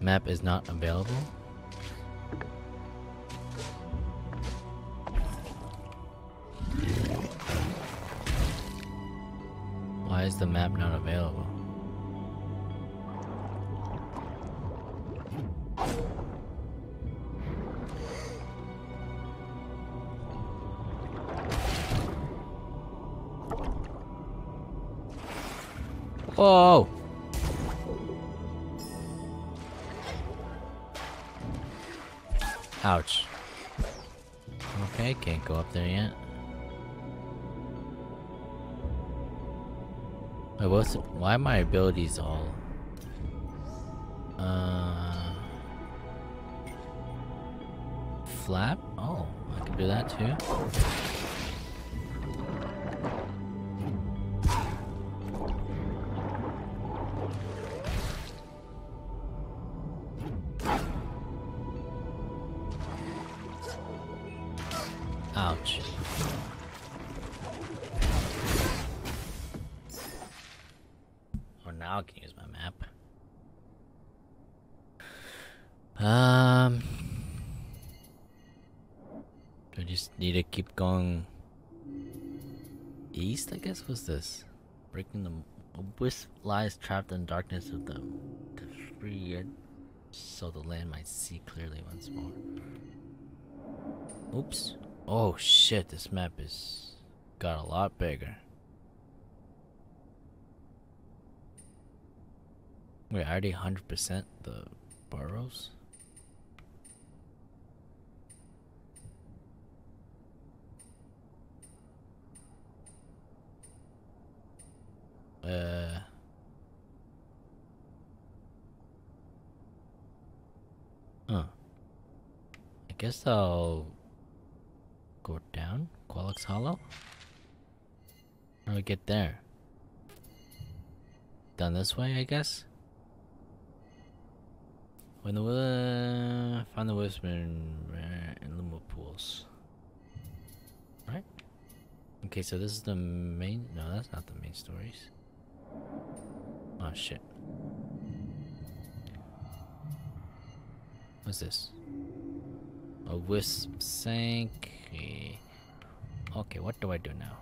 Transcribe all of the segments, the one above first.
Map is not available. Why is the map not available? Whoa! Why are my abilities all uh flap? Oh, I can do that too. East? I guess. What's this? Breaking the wisp lies trapped in darkness of the, the free, it so the land might see clearly once more. Oops. Oh shit, this map is got a lot bigger. Wait, I already 100% the burrows? Uh... Huh. I guess I'll go down? Kwolok's Hollow? How do I get there? Down this way, I guess? When the uh, find the whisper in, in Luma pools. Right? Okay, so this is the main. No, that's not the main stories. Oh shit. What's this? A wisp sank. Okay. What do I do now?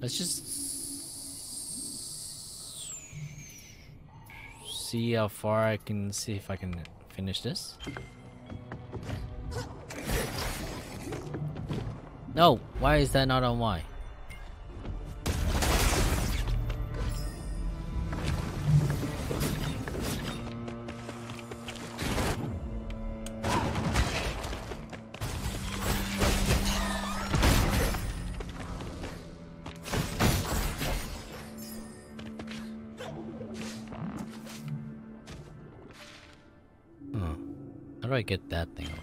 Let's just see how far I can see if I can finish this. No, why is that not on Y? Get that thing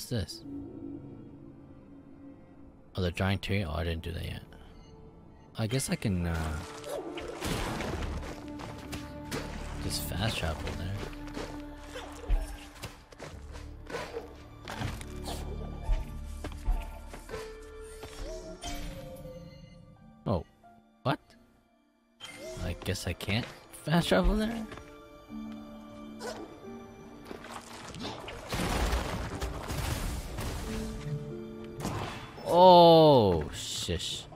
what's this? Oh, the giant tree? Oh, I didn't do that yet. I guess I can, uh... Just fast travel there. Oh, what? I guess I can't fast travel there? Oh,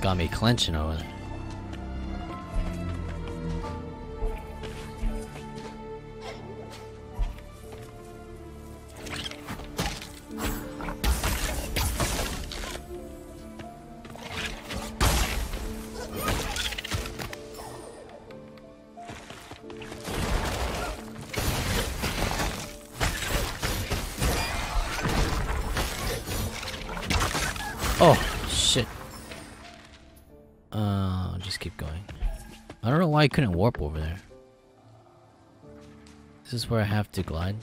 Got me clenching over there. Why I couldn't warp over there. This is where I have to glide.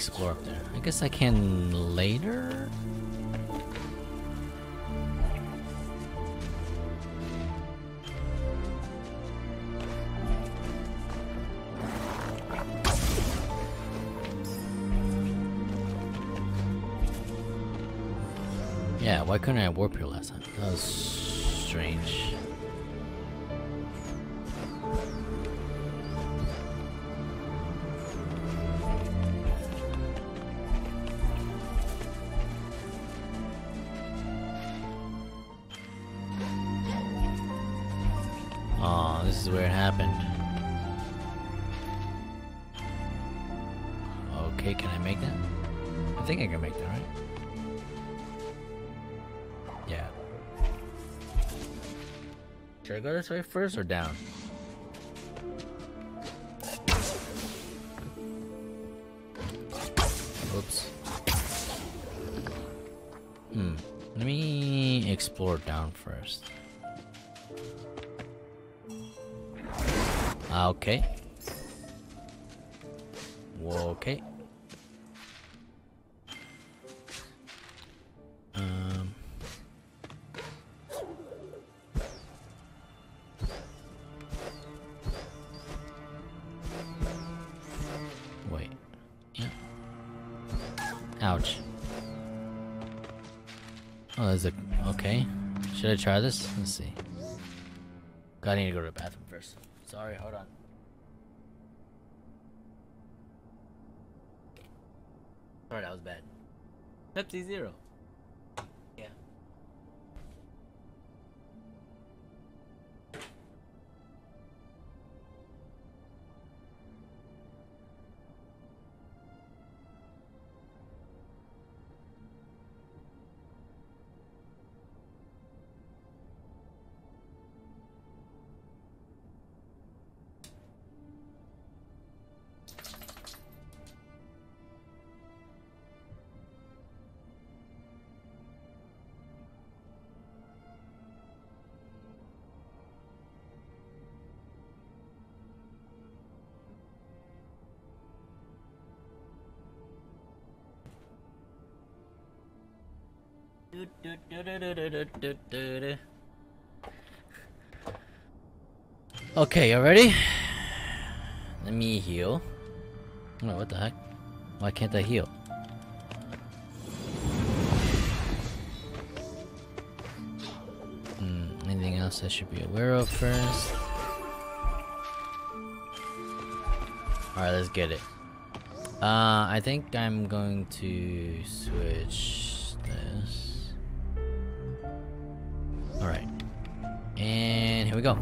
Explore up there? I guess I can later? Yeah, why couldn't I warp here last time? That was strange. Where it happened. Okay, can I make that? I think I can make that, right? Yeah. Should I go this way first or down? Oops. Hmm. Let me explore down first. Ah, Okay. Okay. Um. Wait. Yeah. Ouch. Oh, there's a... Okay. Should I try this? Let's see. God, I need to go to the bathroom first. Sorry, hold on. Sorry, that was bad. Pepsi Zero. Okay, you ready? Let me heal. Oh, what the heck? Why can't I heal? Hmm, anything else I should be aware of first? Alright, let's get it. Uh, I think I'm going to switch we go.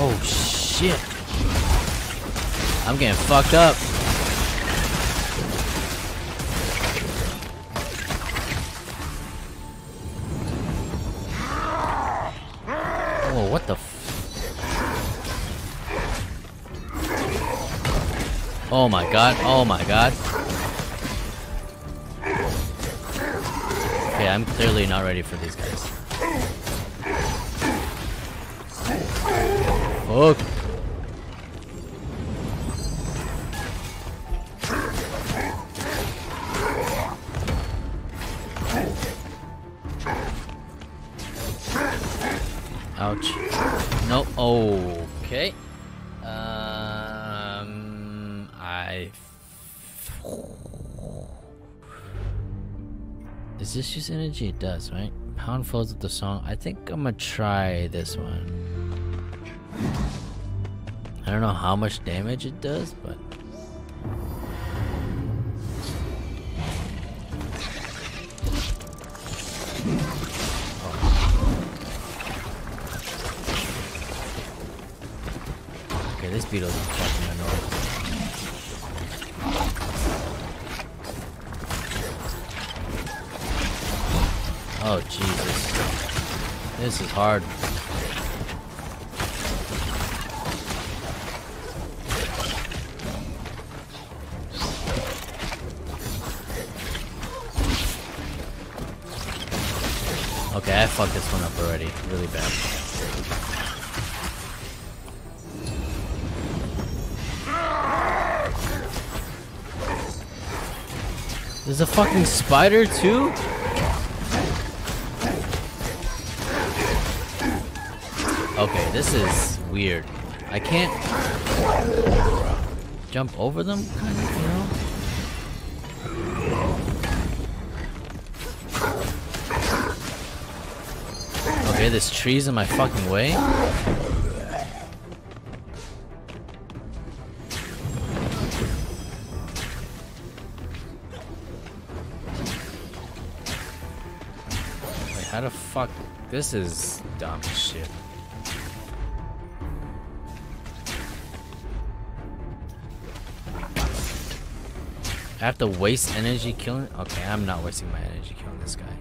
Oh shit. I'm getting fucked up. Oh my god, oh my god. Okay, I'm clearly not ready for these guys. Fuck. Does this use energy? It does, right? Pound flows with the song. I think I'm gonna try this one. I don't know how much damage it does, but. Oh. Okay, this beetle's fucking Oh Jesus. This is hard. Okay, I fucked this one up already. Really bad. There's a fucking spider too? This is weird. I can't jump over them, kind of, you know? Okay, this tree's in my fucking way. Wait, how the fuck? This is dumb shit. I have to waste energy killing. Okay, I'm not wasting my energy killing this guy.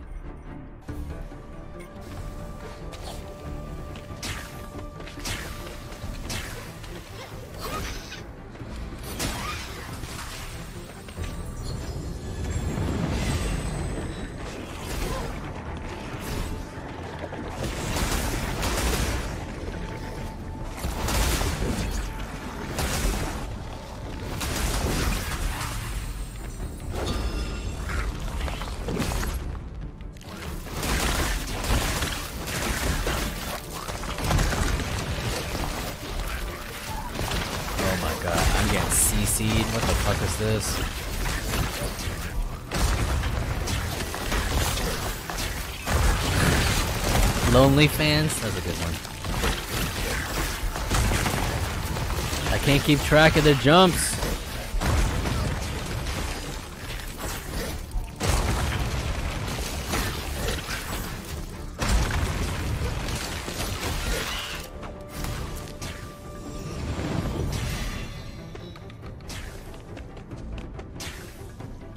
Keep track of their jumps.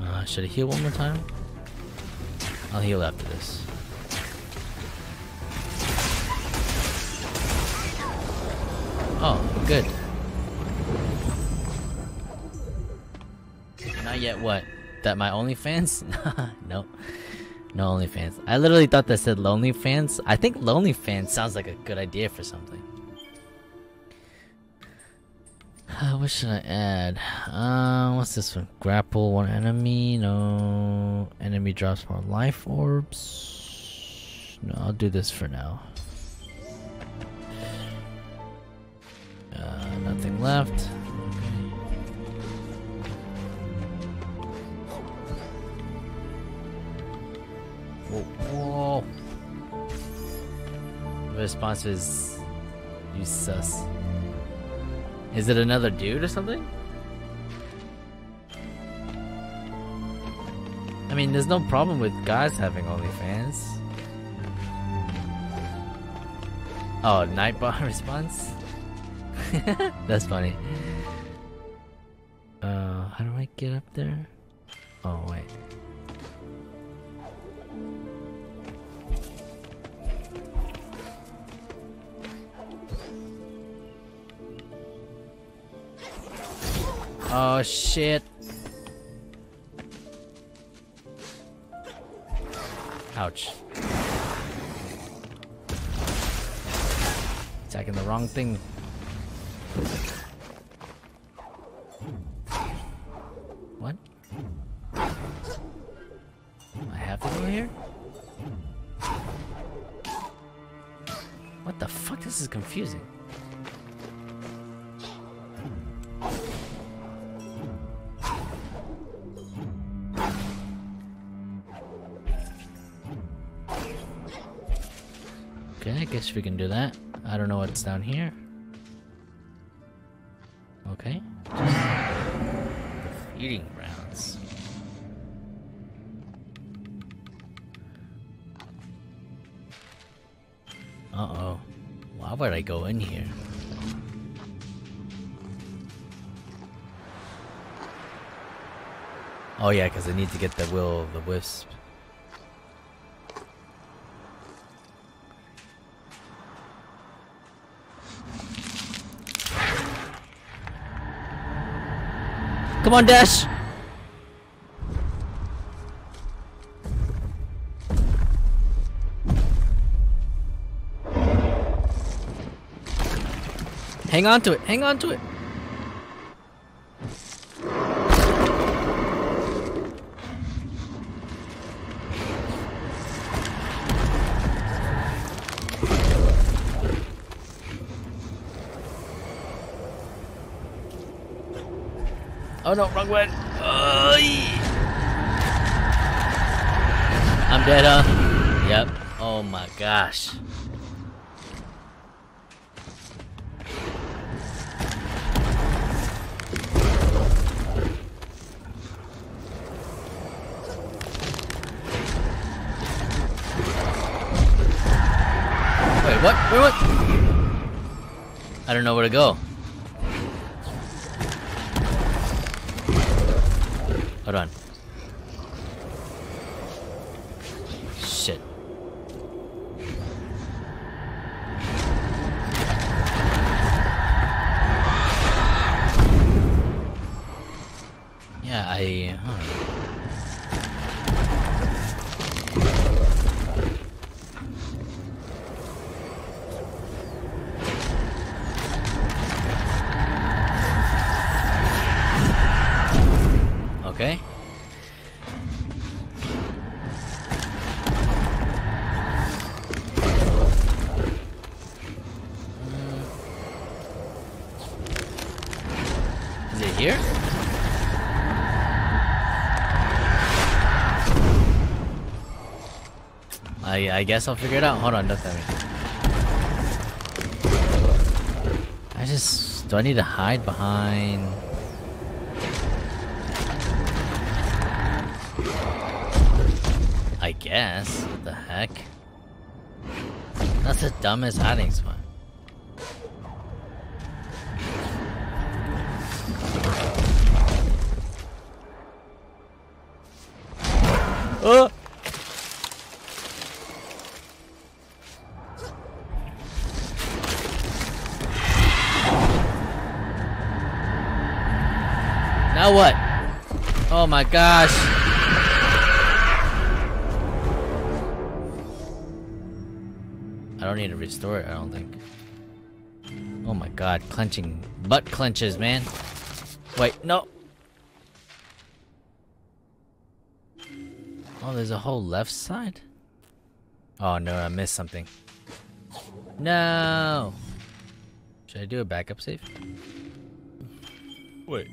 Uh, should I heal one more time? I'll heal after this. That my only OnlyFans? no. No OnlyFans. I literally thought that said Lonely Fans. I think Lonely Fans sounds like a good idea for something. Uh, what should I add? Uh, what's this one? Grapple one enemy. No. Enemy drops more life orbs. No, I'll do this for now. Uh, nothing left. Whoa. Whoa. The response is you sus. Is it another dude or something? I mean, there's no problem with guys having OnlyFans. Oh, Nightbot response? That's funny. Uh, how do I get up there? Oh, wait. Oh shit. Ouch. Attacking the wrong thing. What? I have to go here? What the fuck? This is confusing. Okay, I guess we can do that. I don't know what's down here. Okay. Just feeding grounds. Uh-oh. Why would I go in here? Oh yeah, because I need to get the will of the wisp. Come on, Dash! Hang on to it, hang on to it! Oh no, wrong way. I'm dead, huh? Yep. Oh my gosh. Wait, what? Wait, what? I don't know where to go. Hold on. I guess I'll figure it out. Hold on, don't tell me. I just do I need to hide behind? I guess. What the heck? That's the dumbest hiding spot. Gosh. I don't need to restore it, I don't think. Oh my god, clenching butt clenches, man. Wait, no. Oh, there's a whole left side? Oh no, I missed something. No! Should I do a backup save? Wait.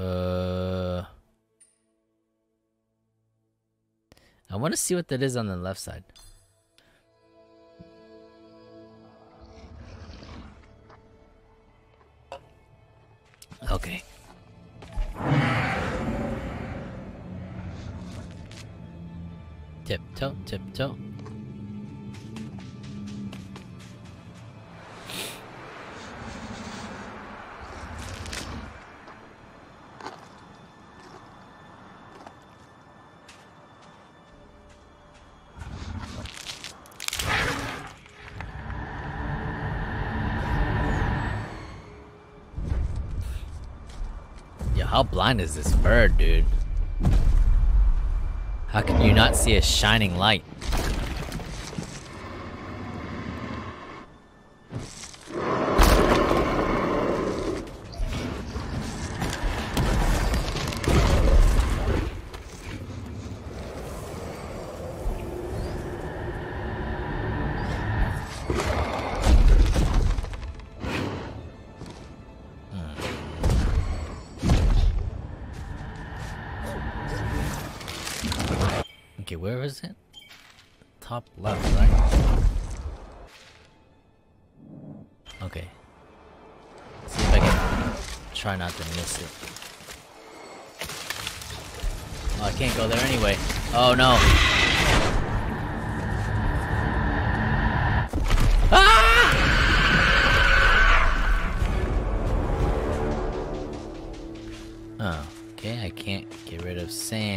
Uh... I want to see what that is on the left side. Blind is this bird, dude? How can you not see a shining light?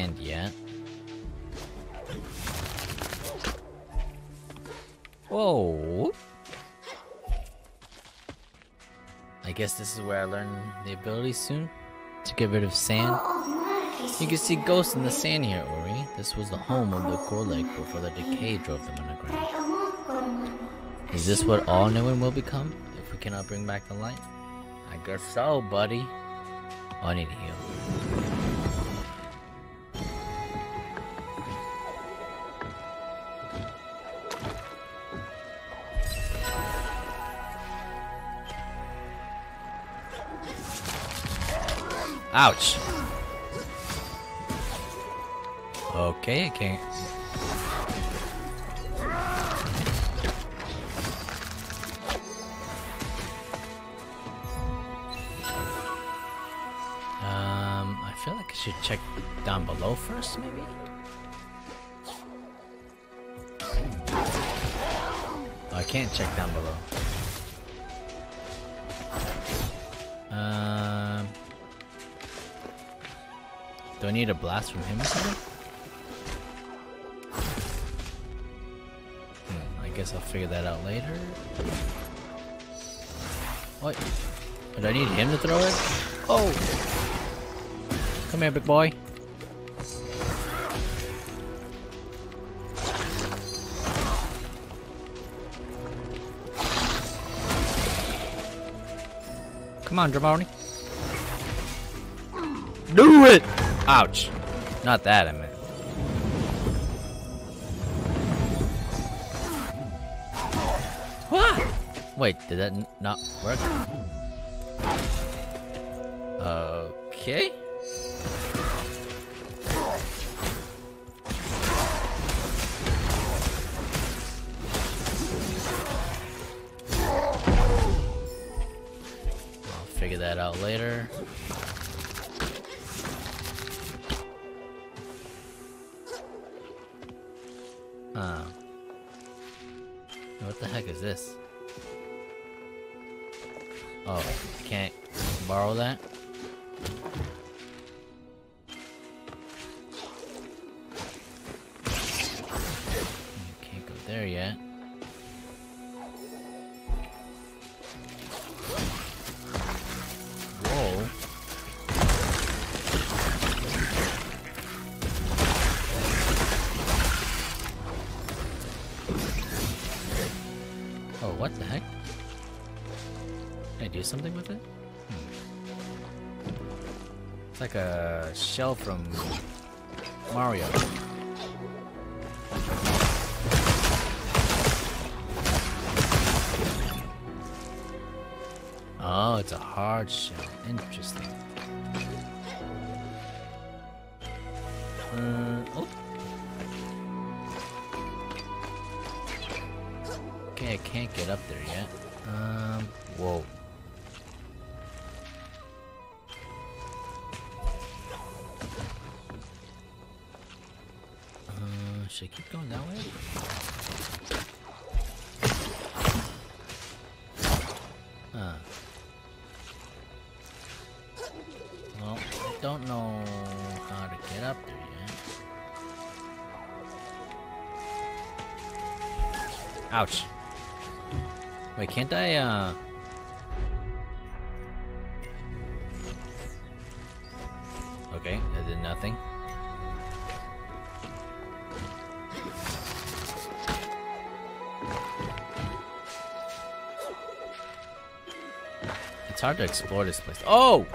Of sand yet. Whoa. I guess this is where I learn the ability soon. To get rid of sand. You can see ghosts in the sand here, Ori. This was the home of the Gorlek before the decay drove them underground. Is this what all Niwen will become? If we cannot bring back the light? I guess so, buddy. Oh, I need to heal. Ouch. Okay, I can't. Um, I feel like I should check down below first, maybe? Oh, I can't check down below. Do I need a blast from him or something? Hmm, I guess I'll figure that out later. What? Do I need him to throw it? Oh! Come here, big boy. Come on, Dramoni. Do it! Ouch. Not that, I meant. What? Wait, did that not work? Okay. I'll figure that out later. This? Oh, can't borrow that? Like a shell from Mario. Oh, it's a hard shell. Interesting. Uh, oh. Okay, I can't get up there yet. Um, going that way? Huh. Well, I don't know how to get up there yet. Ouch. Wait, can't I, uh... Okay, I did nothing. Hard to explore this place. Oh!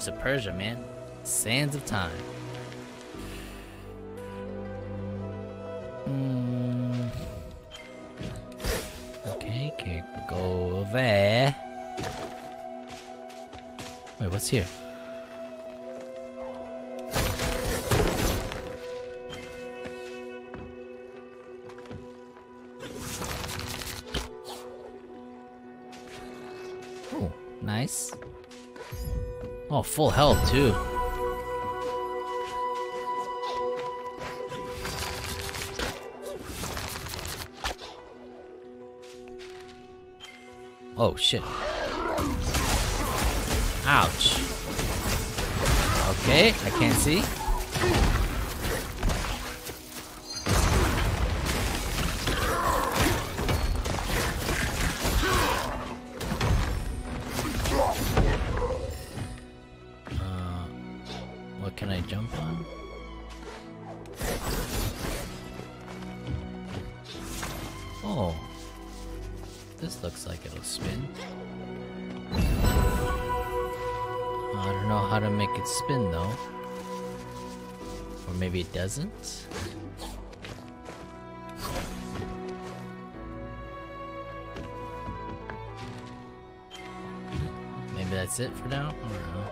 Prince of Persia, man. Sands of Time. Hmm. Okay, can't go there. Wait, what's here? Oh, full health too. Oh shit. Ouch. Okay, I can't see. It spin though. Or maybe it doesn't. Maybe that's it for now? I don't know.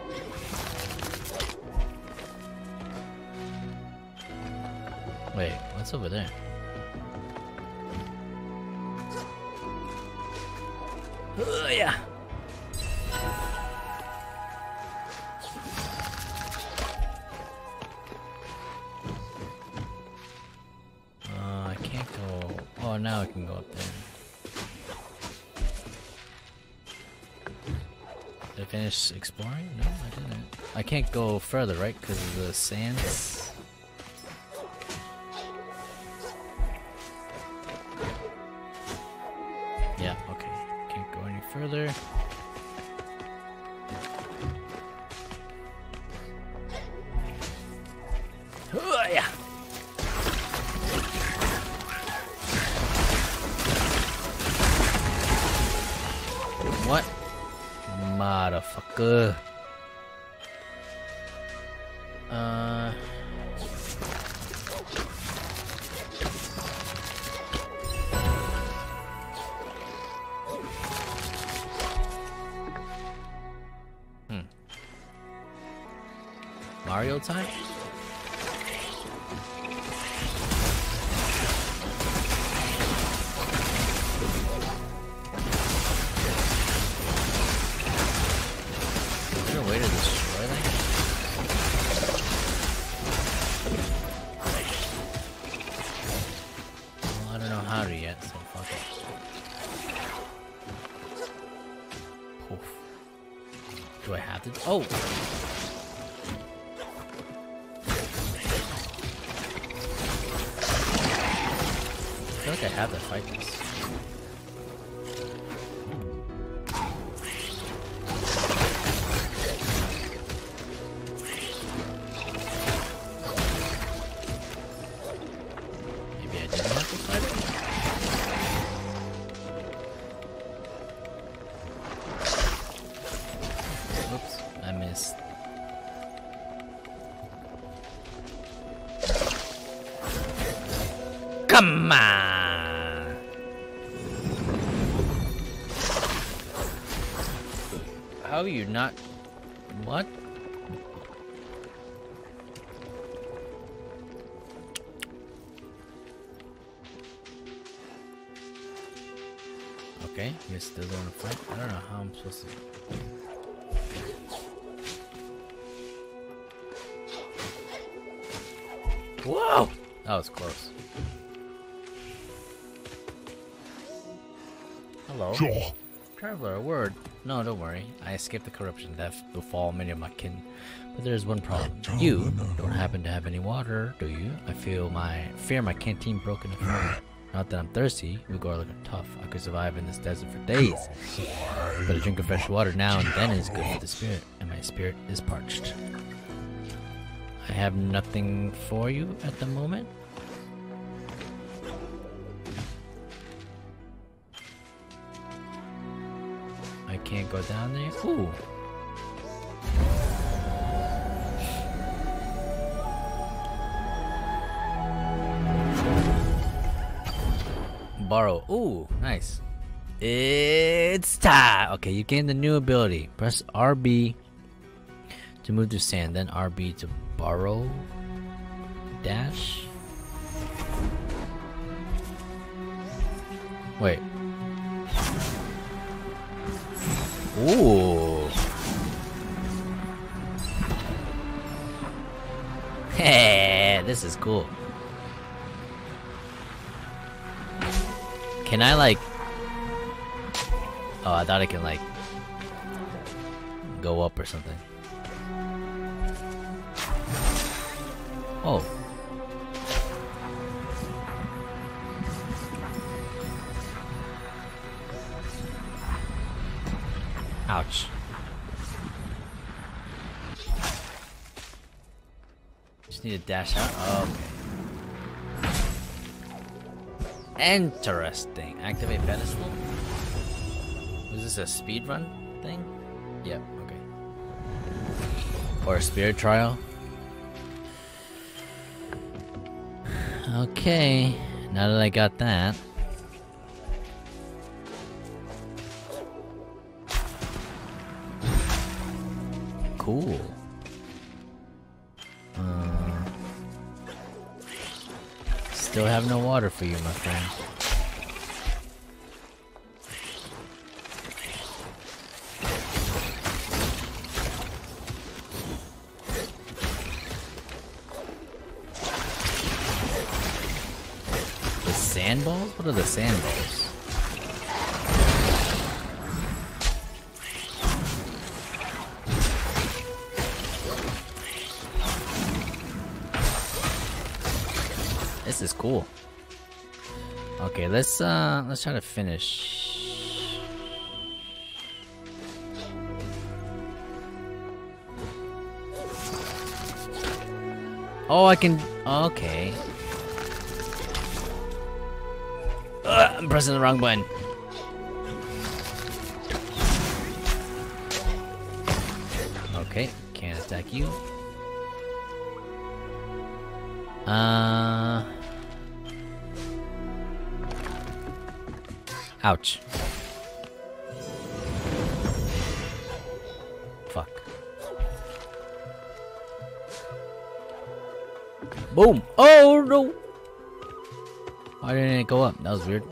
Wait, what's over there? Oh yeah. Exploring? No, I didn't. I can't go further, right? Because of the sands. Mario time? How are you not? What? Okay, you're still going to fight. I don't know how I'm supposed to. Whoa! That was close. Hello. Traveler, a word. No, don't worry. I escaped the corruption that befall many of my kin. But there is one problem. You don't happen to have any water, do you? I feel my fear my canteen broken. Not that I'm thirsty, We regardless of tough. I could survive in this desert for days. But a drink of fresh water now and then is good for the spirit, and my spirit is parched. I have nothing for you at the moment. Can't go down there. Ooh. Burrow. Ooh, nice. It's time. Okay, you gain the new ability. Press RB to move to sand, then RB to burrow. Dash. Wait. Ooh. Hey, this is cool. Can I like Oh, I thought I can like go up or something. Oh. Ouch. Just need to dash out. Okay. Interesting. Activate pedestal. Was this a speed run thing? Yep. Okay. Or a spirit trial. Okay. Now that I got that. Cool. Uh, still have no water for you, my friend. The sandballs? What are the sand cool. Okay, let's uh let's try to finish. Oh, I can. Okay. Ugh, I'm pressing the wrong button. Okay, can't attack you. Uh. Ouch. Fuck. Boom! Oh no! Why didn't it go up? That was weird.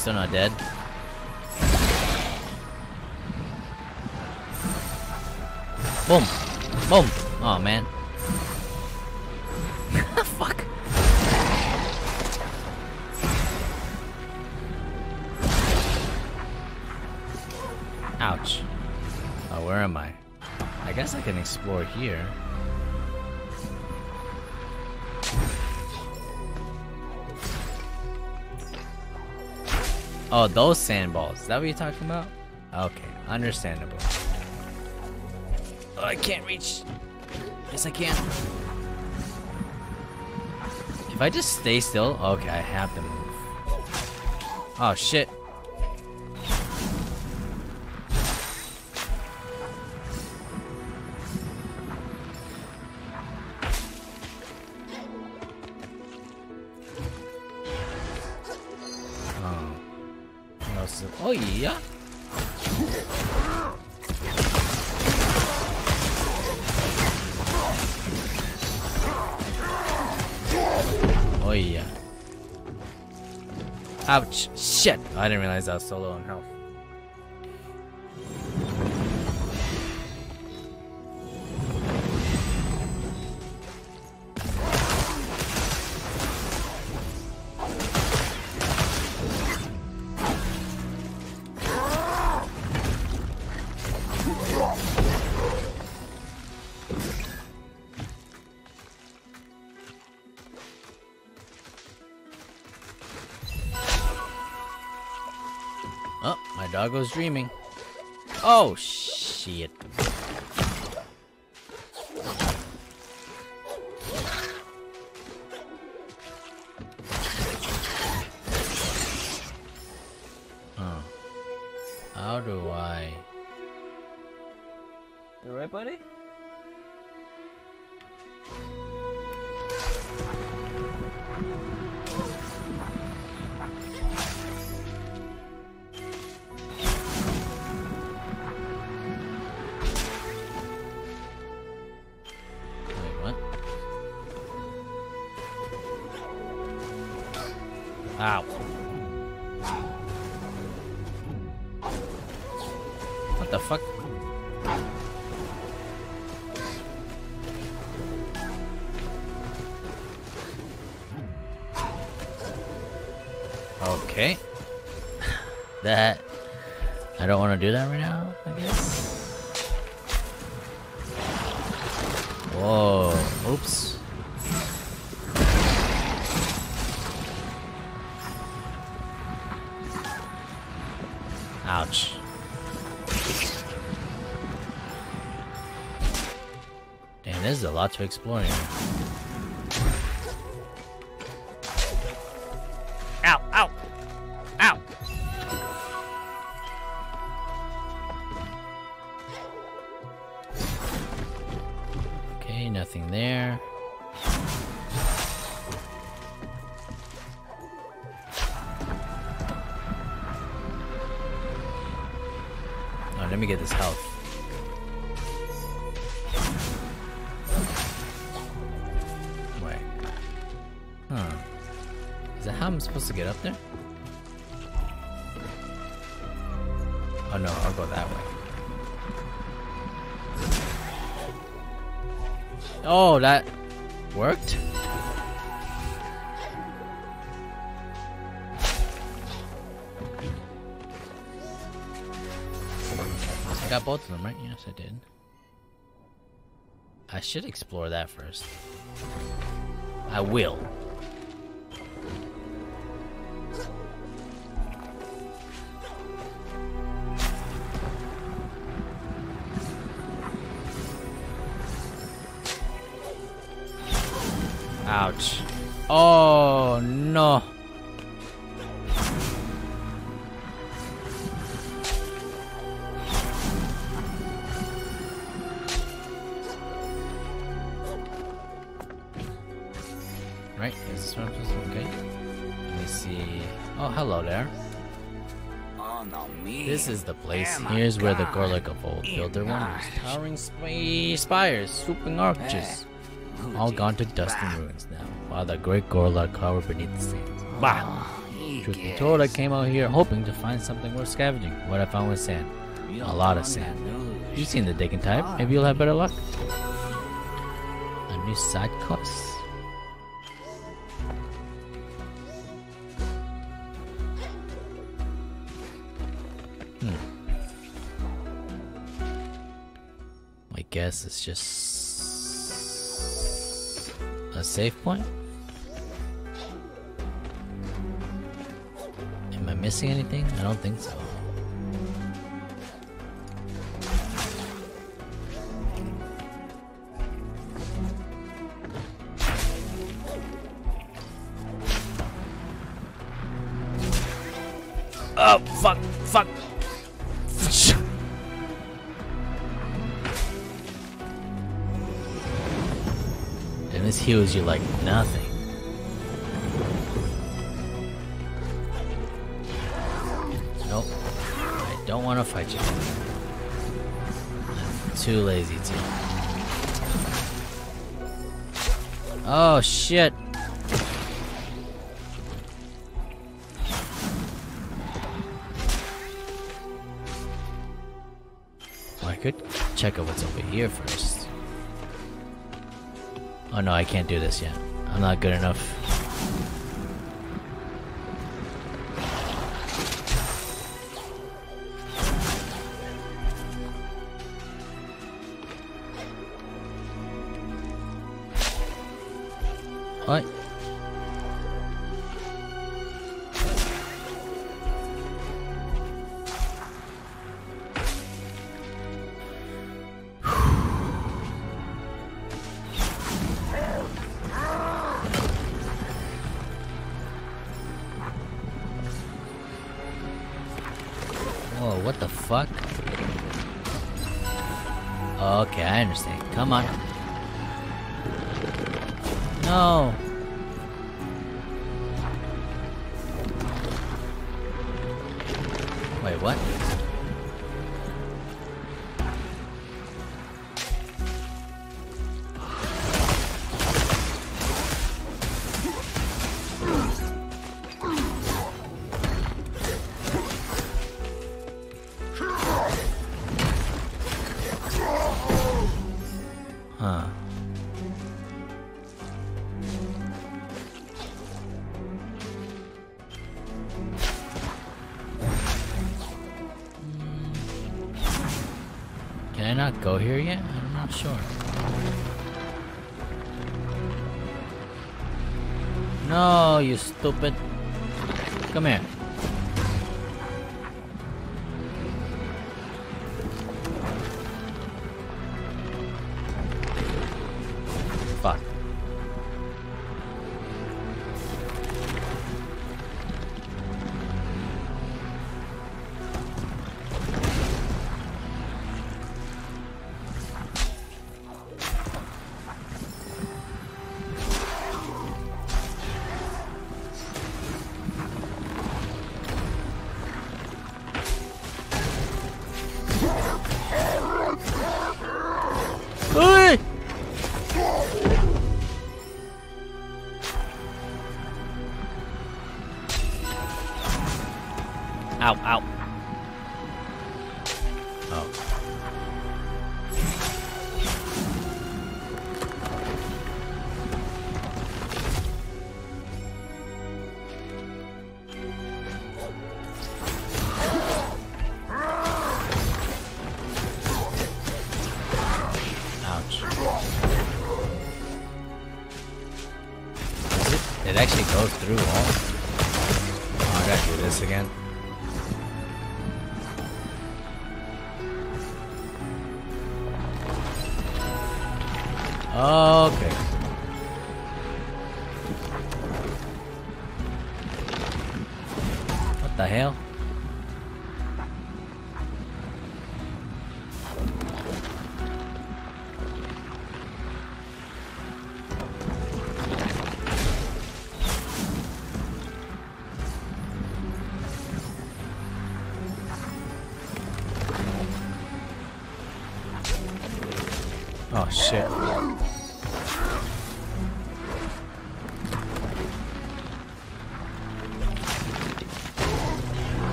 You still not dead? Boom! Boom! Oh man. Fuck. Ouch. Oh, where am I? I guess I can explore here. Oh, those sandballs. Is that what you're talking about? Okay, understandable. Oh, I can't reach. Yes, I can. If I just stay still, okay, I have to move. Oh shit. I didn't realize I was so low on health. Doggo's dreaming. Oh, shit. To explore Yes, I did. I should explore that first. I will. Here's where the Gorlek of old built their wonders. Towering sp- spires, swooping arches. All gone to dust and ruins now, while the great Gorlek cower beneath the sands. Wow! Truth be told, I came out here hoping to find something worth scavenging. What I found was sand. A lot of sand. You've seen the digging type. Maybe you'll have better luck. A new side quest. Guess is just a safe point. Am I missing anything? I don't think so. This you like nothing. Nope. I don't want to fight you. I'm too lazy to. Oh shit. Well, I could check out what's over here first. Oh no, I can't do this yet. I'm not good enough.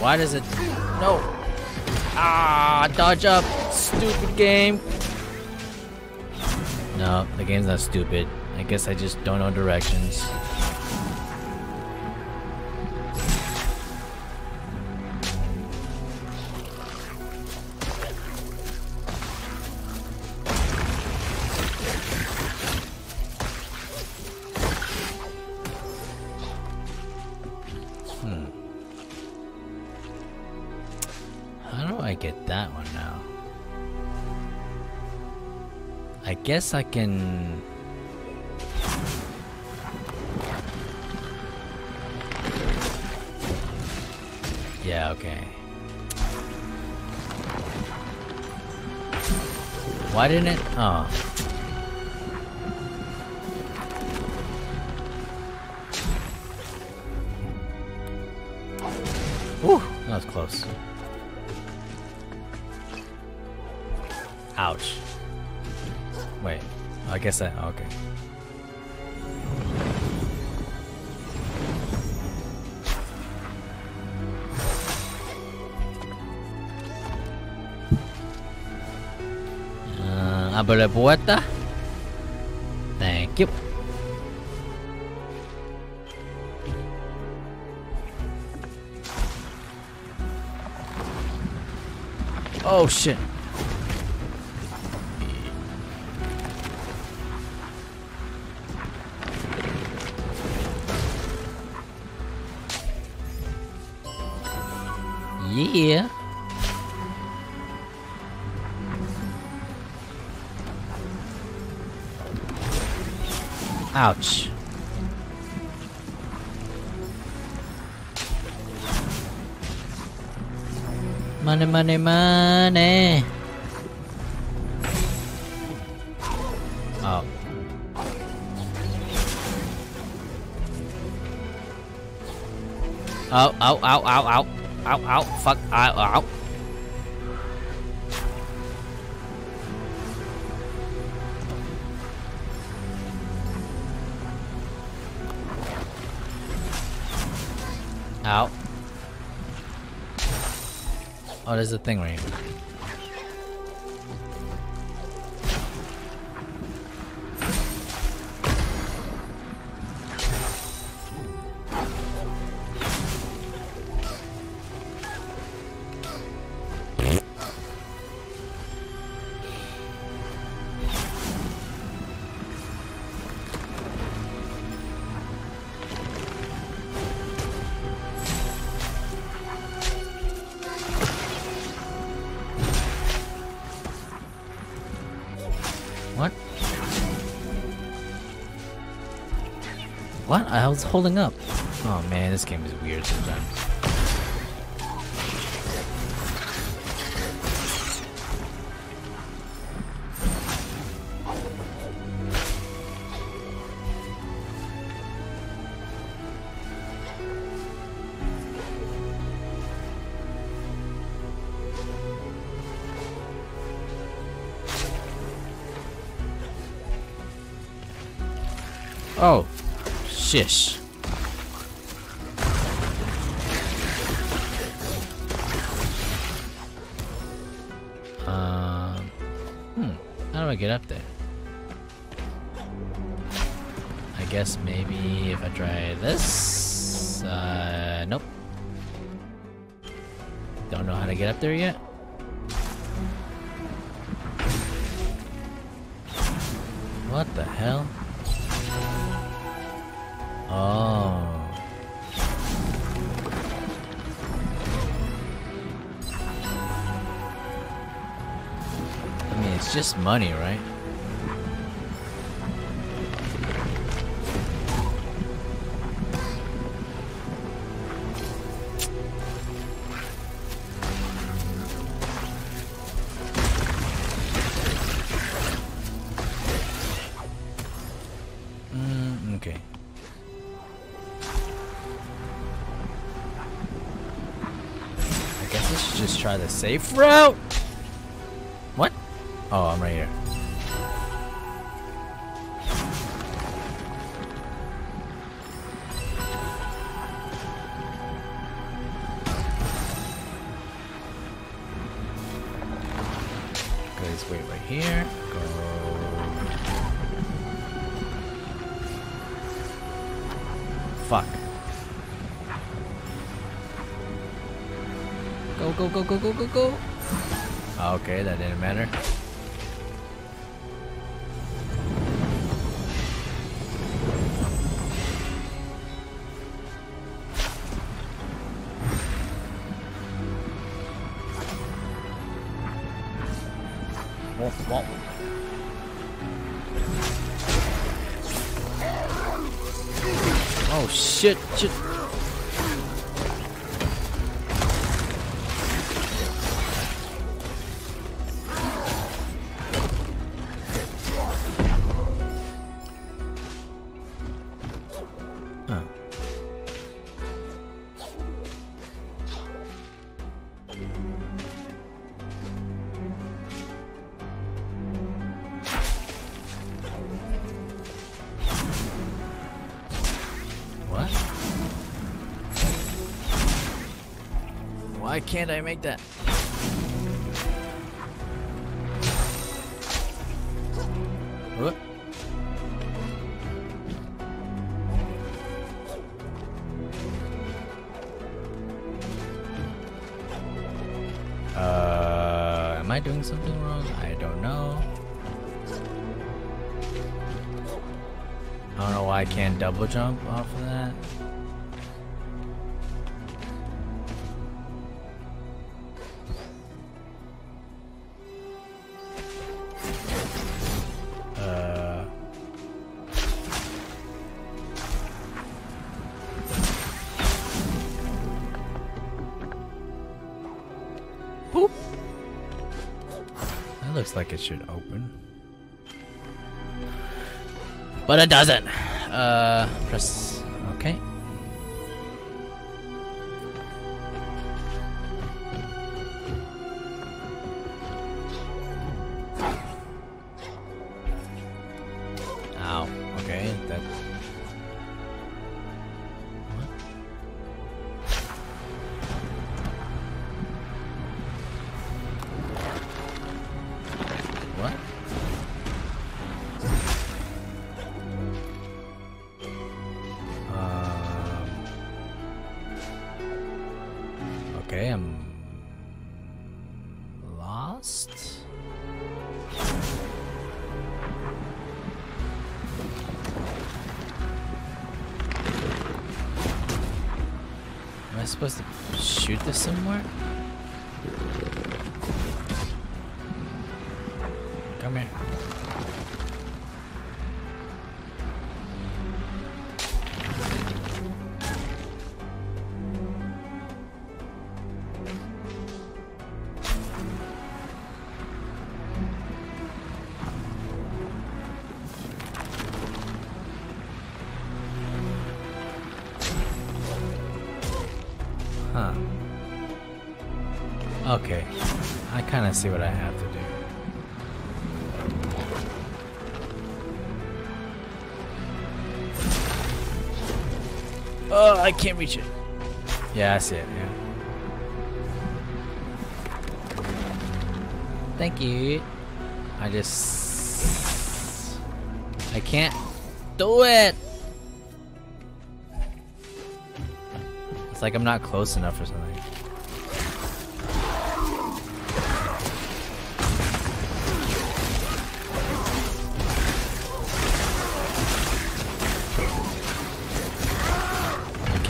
Why does it... No! Ah, dodge up! Stupid game! No, the game's not stupid. I guess I just don't know directions. Guess I can... Yeah, okay. Why didn't it? Oh. I guess I. Okay. Ah, abre la puerta. Thank you. Oh shit. Money, money, money. Oh. Oh, ow, ow, ow, ow. Ow, ow, fuck, ow, ow. Ow. Oh, there's a thing right here. Holding up. Oh man, this game is weird sometimes. Oh, shish. get up there? I guess maybe if I try this? Uh, nope. Don't know how to get up there yet. What the hell? Oh. It's just money, right? Mm, safe okay. Okay, that didn't matter. Why can't I make that? What? Uh, am I doing something wrong? I don't know. I don't know why I can't double jump off like it should open. But it doesn't. Uh, press. Supposed to shoot this somewhere? See what I have to do. Oh, I can't reach it. Yeah, I see it, yeah. Thank you. I just... I can't do it! It's like I'm not close enough or something.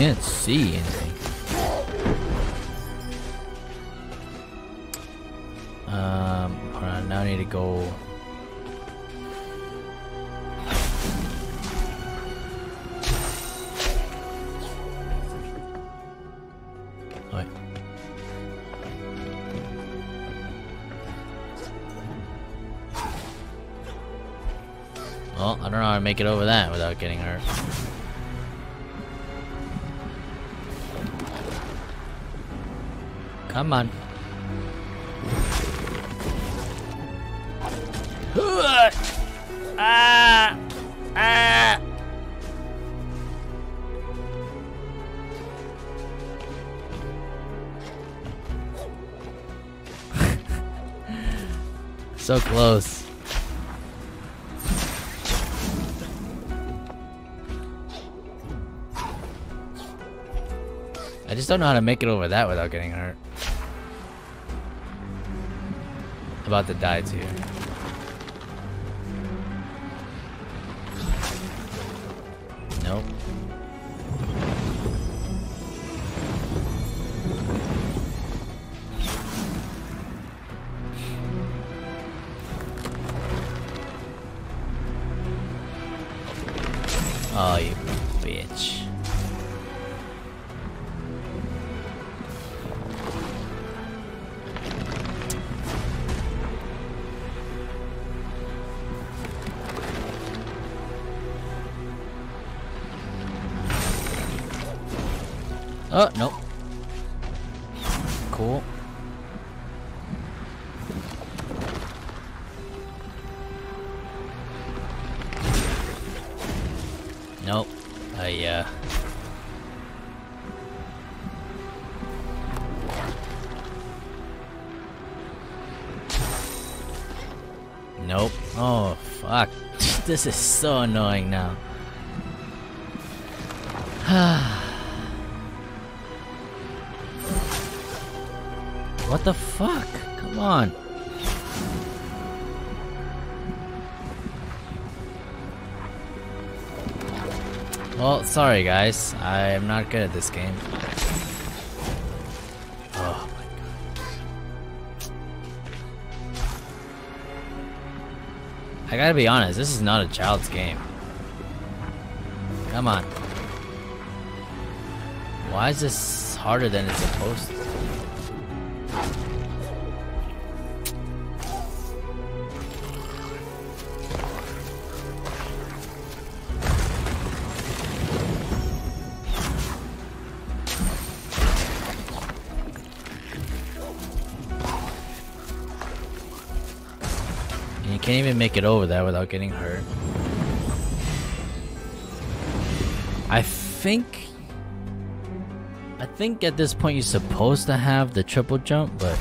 Can't see anything. Um, hold on, now I need to go. Well, I don't know how to make it over that without getting hurt. Come on. Ah! Ah! so close. I just don't know how to make it over that without getting hurt. About to die too. This is so annoying now. what the fuck? Come on. Well, sorry guys. I am not good at this game. I gotta be honest, this is not a child's game. Come on. Why is this harder than it's supposed to? Can't even make it over that without getting hurt. I think... I think at this point you're supposed to have the triple jump, but...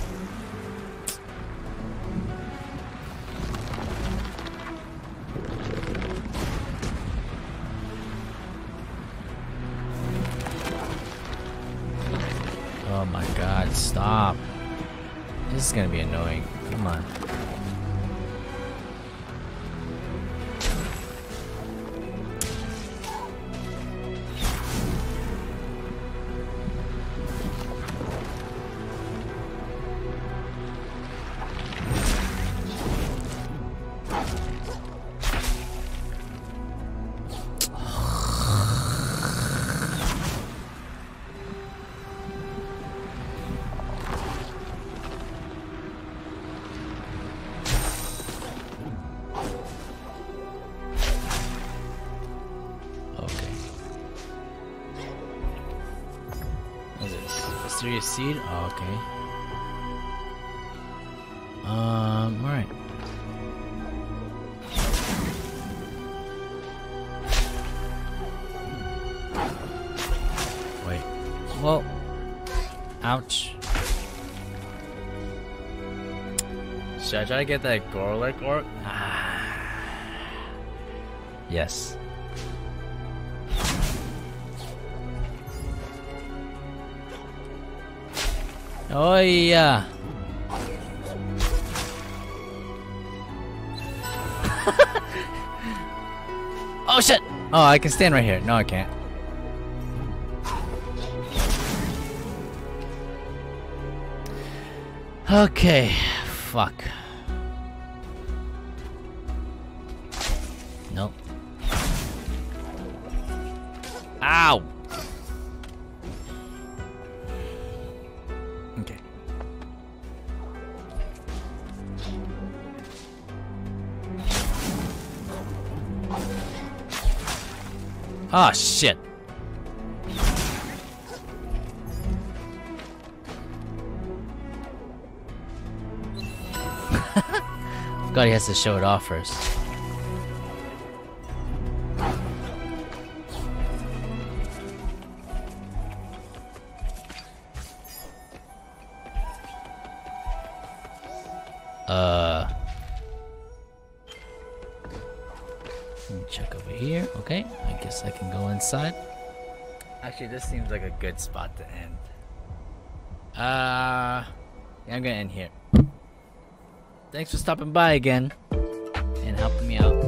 Ouch. Should I try to get that Gorlek Ore? Ah. Yes. Oh yeah. oh shit! Oh, I can stand right here. No, I can't. Okay, fuck. Nope. Ow! Okay. Ah, shit. God, he has to show it off first. Uh. let me Check over here. Okay, I guess I can go inside. Actually, this seems like a good spot to end. Uh, yeah, I'm gonna end here. Thanks for stopping by again and helping me out.